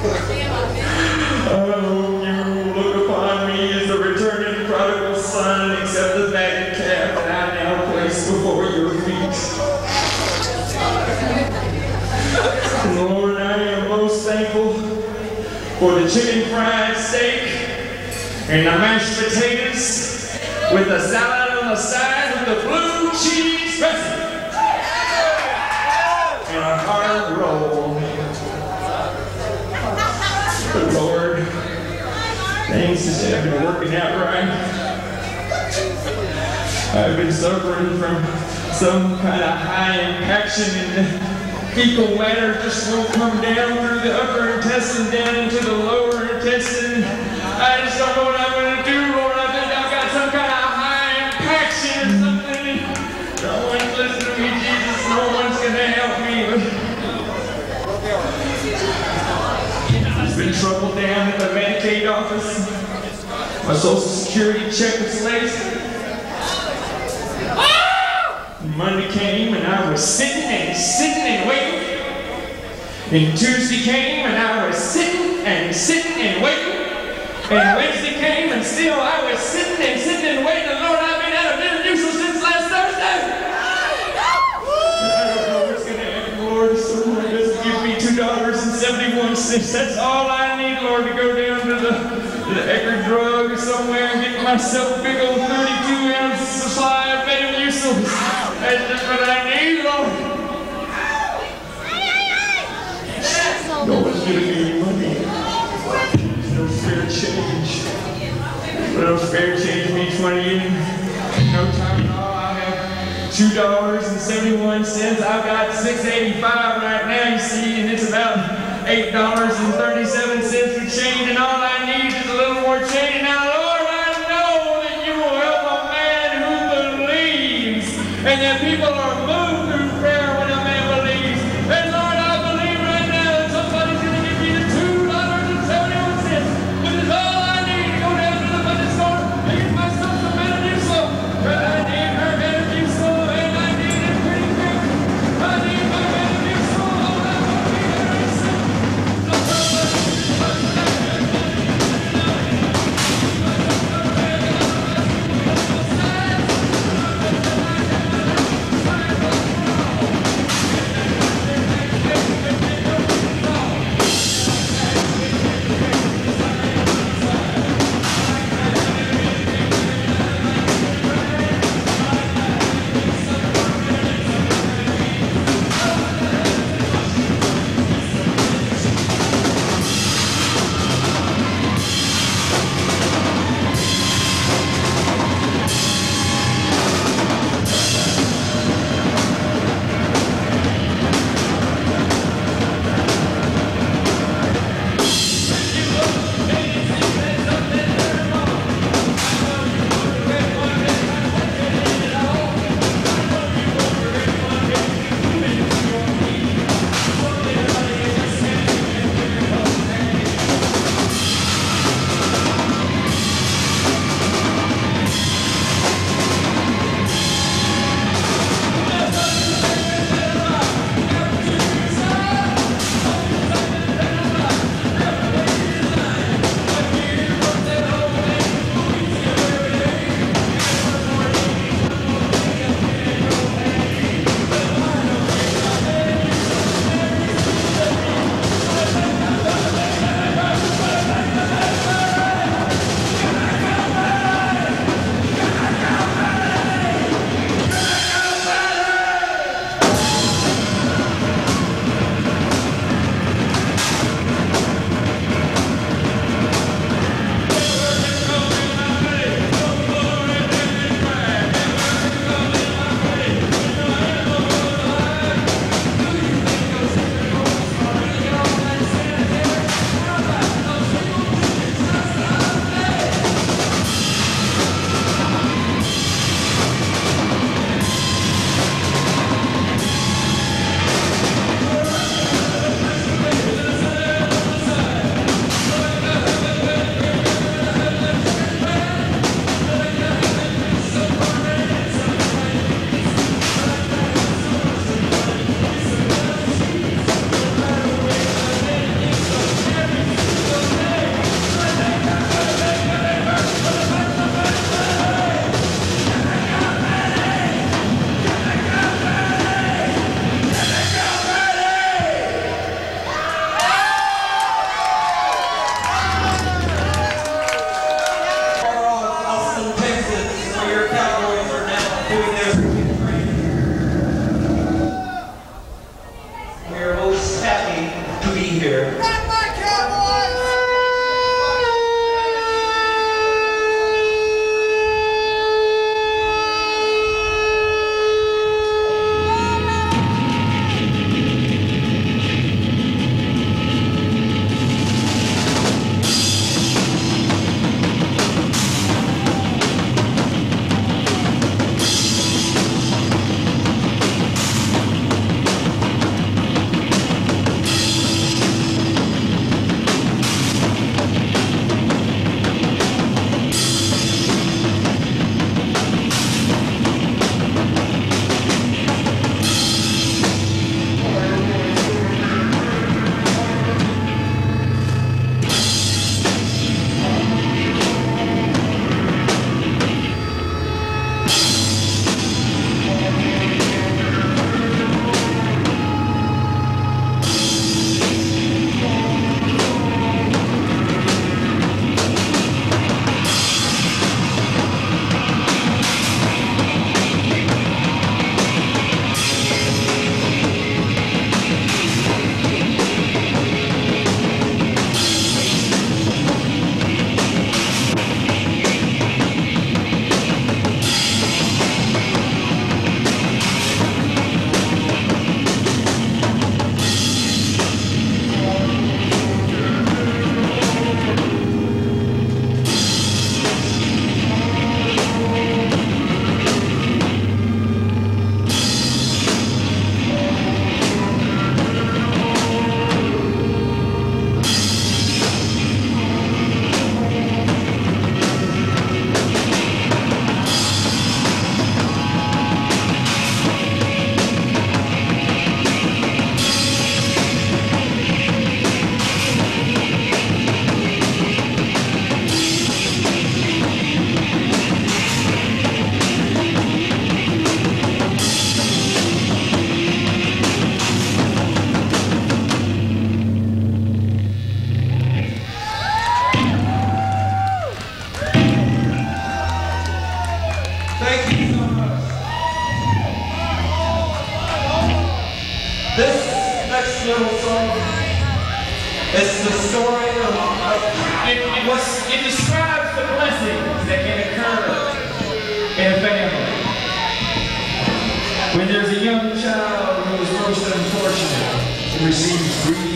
Oh, you look upon me as the returning prodigal son, the that I now place before your feet. Lord, I am most thankful for the chicken fried steak and the mashed potatoes with the salad on the side with the blue cheese dressing and a hard things just haven't been working out right. I've been suffering from some kind of high infection in the fecal matter just won't come down through the upper intestine down into the lower intestine. I just don't know Troubled down at the Medicaid office. My social security check was late. Monday came and I was sitting and sitting and waiting. And Tuesday came and I was sitting and sitting and waiting. And Wednesday came and still I was sitting and sitting and waiting. And Lord, 71 cents. That's all I need, Lord, to go down to the, the Drug or somewhere and get myself a big old 32 ounce supply of and useless. That's just what I need, Lord. No one's giving me money. There's no spare change. No spare change means money in. No time at all. I have two dollars and seventy-one cents. I've got six eighty-five right now, you see, and it's about eight dollars and thirty-seven cents for change, and all I need is a little more change.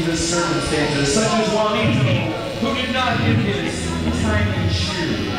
dangerous circumstances, such as Juanito, who did not give his tiny shoes.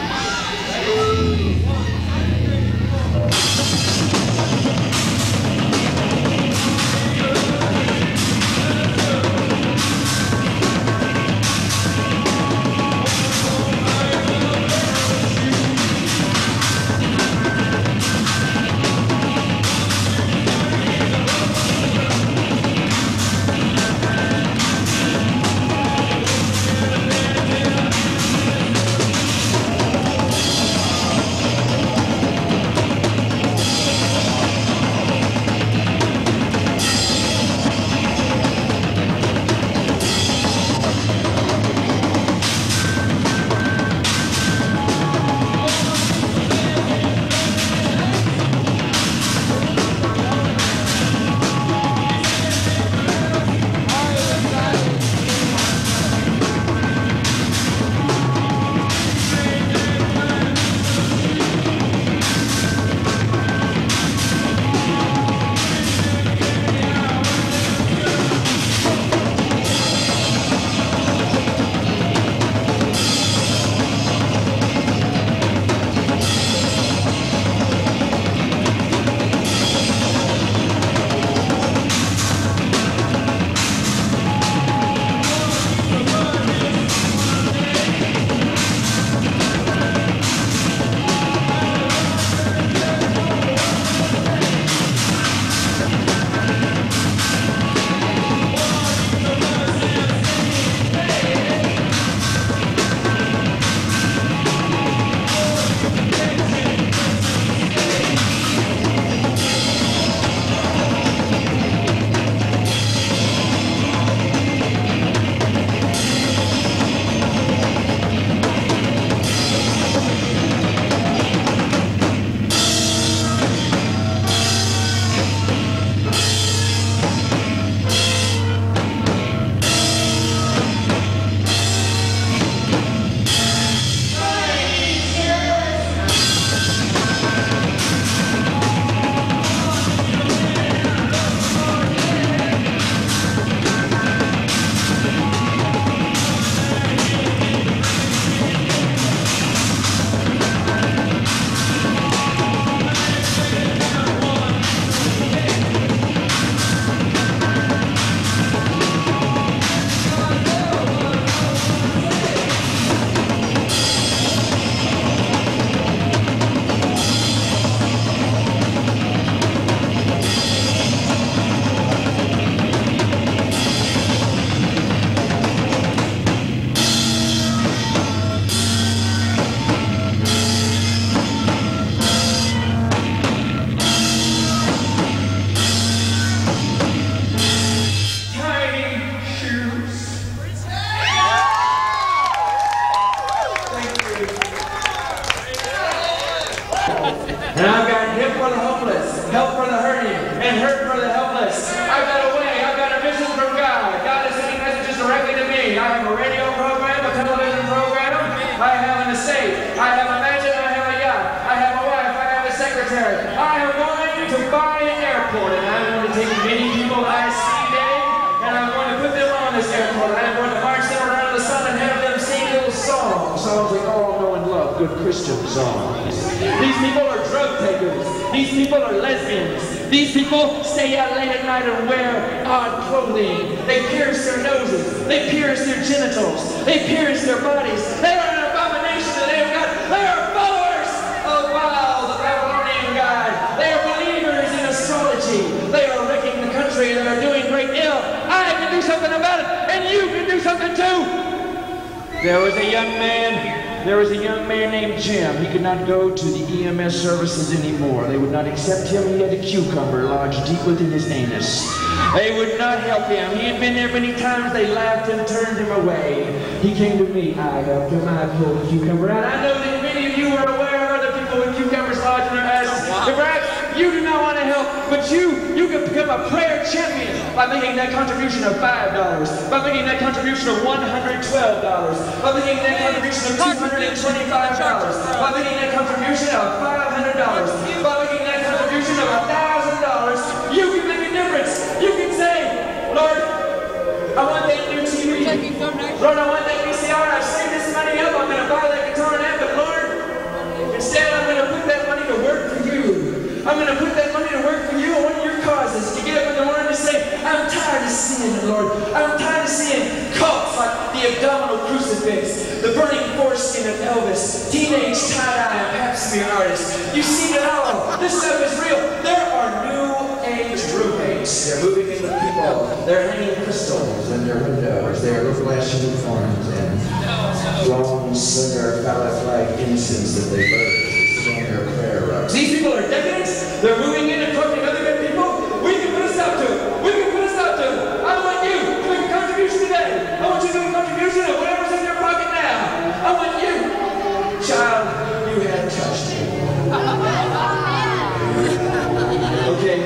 Jim. He could not go to the EMS services anymore. They would not accept him. He had a cucumber lodged deep within his anus. They would not help him. He had been there many times. They laughed and turned him away. He came to me. I helped him. I pulled the cucumber out. I know that many of you are aware of other people with cucumbers lodged in their asses. Perhaps you do not want to help, but you, you can become a prayer champion by making that contribution of $5, by making that contribution of $112, by making that contribution of $225, by making that contribution of $500, by making that contribution of $1,000. You can make a difference. You can say, Lord, I want that new TV. Lord, I want that VCR. I've saved this money up. I'm going to buy that guitar and I'm going to put that money to work for you on one of your causes. To get up in the morning and say, I'm tired of seeing it, Lord. I'm tired of seeing cults like the abdominal crucifix, the burning foreskin of Elvis, teenage tie-dye of pap smear artists. You see it all. This stuff is real. There are new age roommates. They're moving in with people. They're hanging crystals in their windows. They are little ash uniforms and long, slender, phallic-like incense that they burn. on their prayer These people are decadents. They're moving in and corrupting other good people. We can put a stop to it. We can put a stop to it. I want you to make a contribution today. I want you to make a contribution of whatever's in your pocket now. I want you. Child, you have touched me. Okay.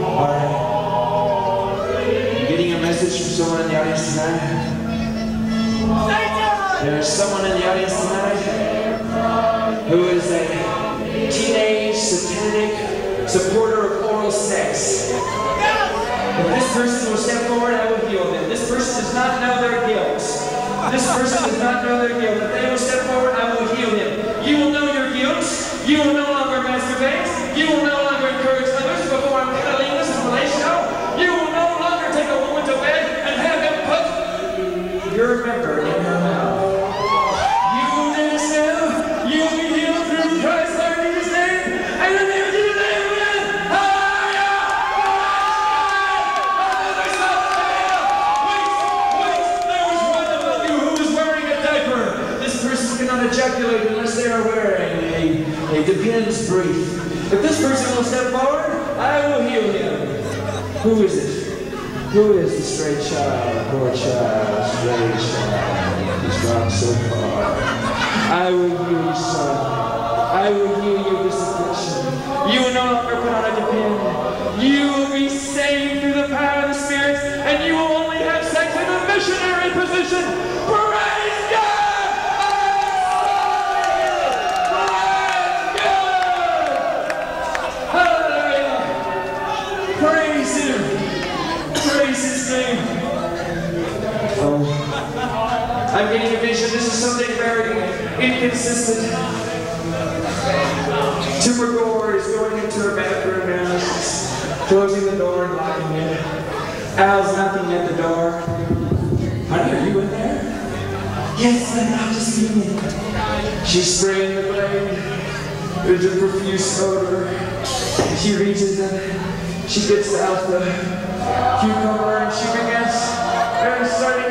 All right. You getting a message from someone in the audience tonight? There's someone in the audience tonight supporter of oral sex. If this person will step forward, I will heal them. This person does not know their guilt. This person does not know their guilt. If they will step forward, I will heal them. You will know your guilt. You will no a brief. If this person will step forward, I will heal him. Who is it? Who is the stray child, poor child, stray child, who's gone so far? I will heal you, son. I will heal you this affliction. You will no longer put on a depend. You will be saved through the power of the Spirit, and you will only have sex in a missionary position. I'm getting a vision. This is something very inconsistent. Tipper Gore is going into her bathroom now. She's closing the door and locking it. Al's knocking at the door. Honey, are you in there? Yes, I'm just in She's spraying the blade. There's a profuse odor. She reaches in. She gets out the cucumber and she begins and starting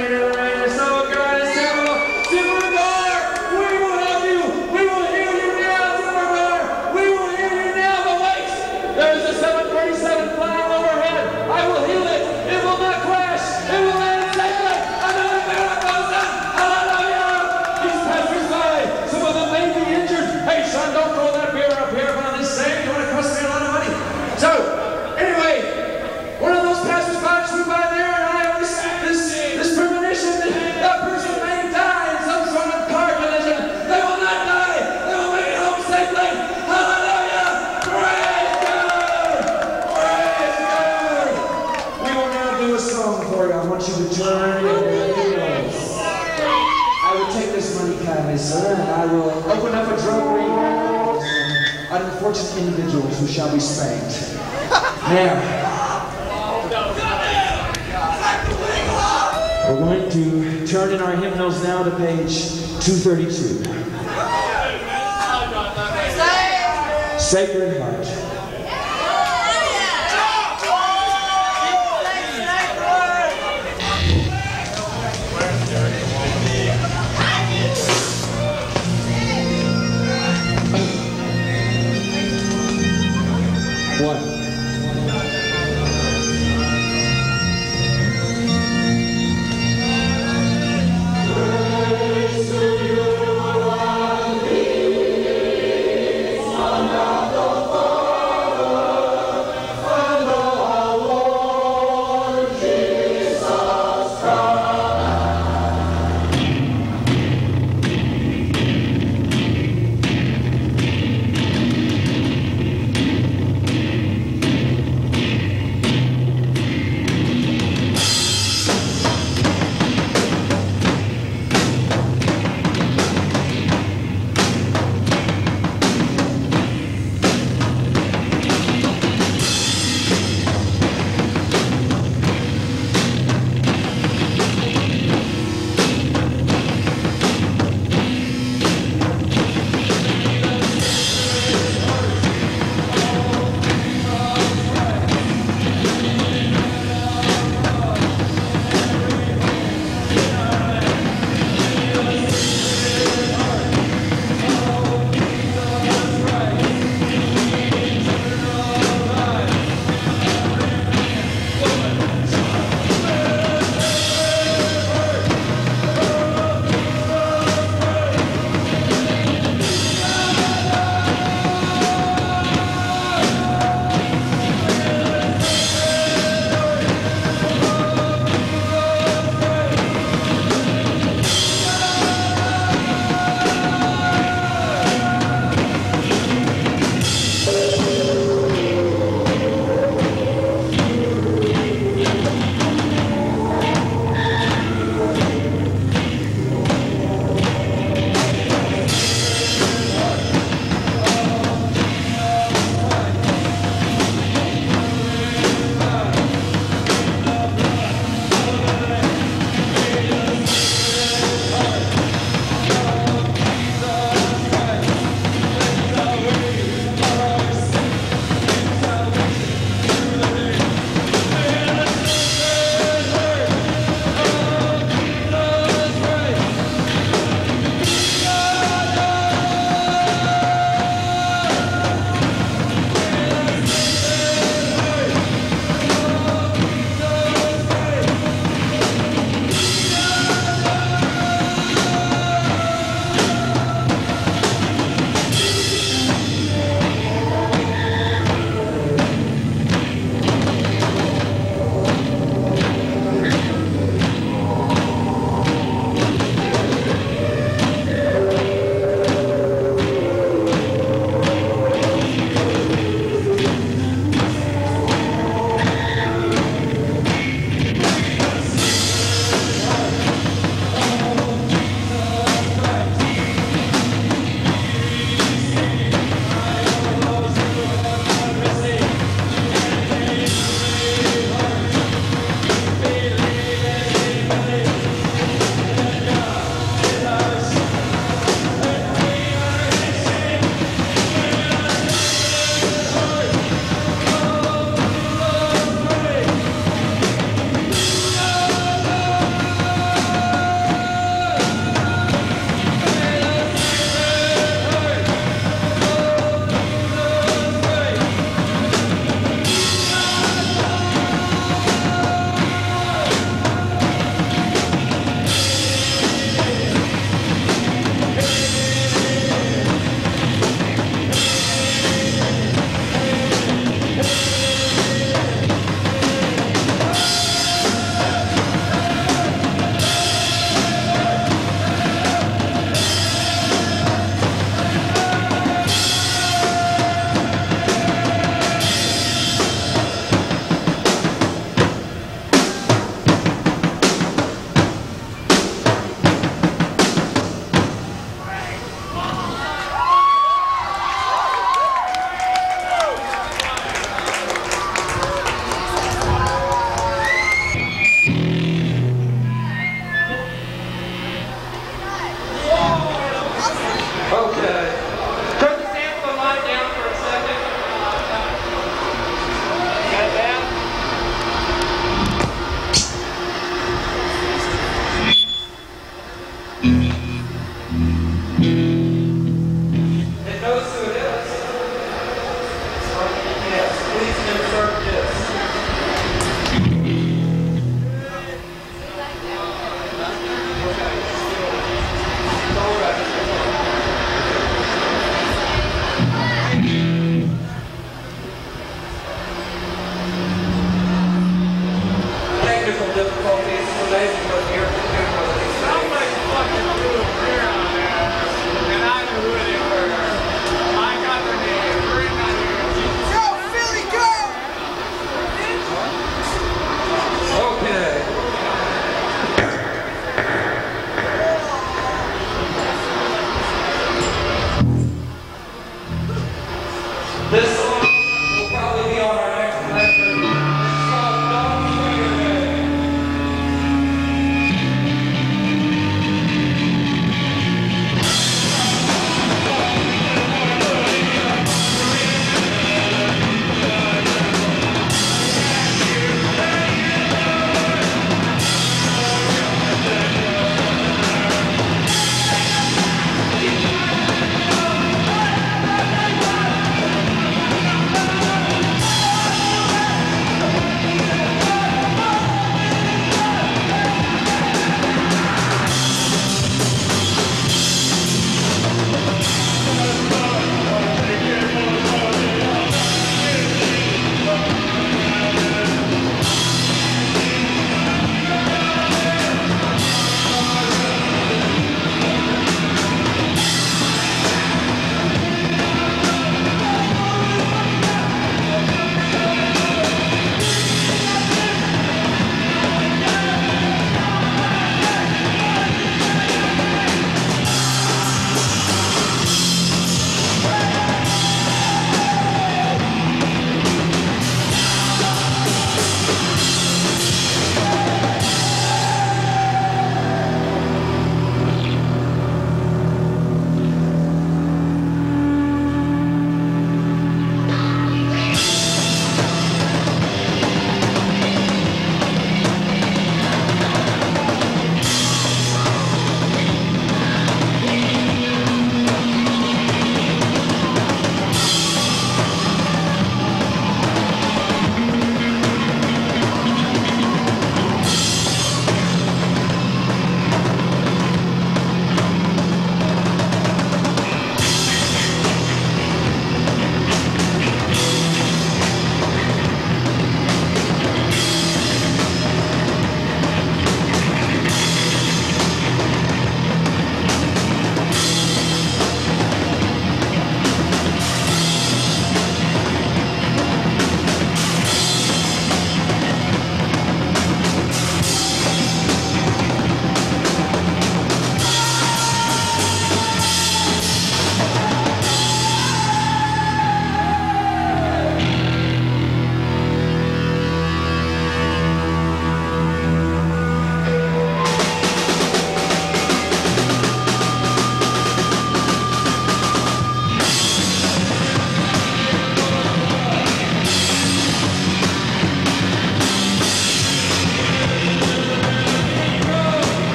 shall be spanked. Now, we're going to turn in our hymnals now to page 232. Sacred Heart. Please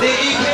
the EP,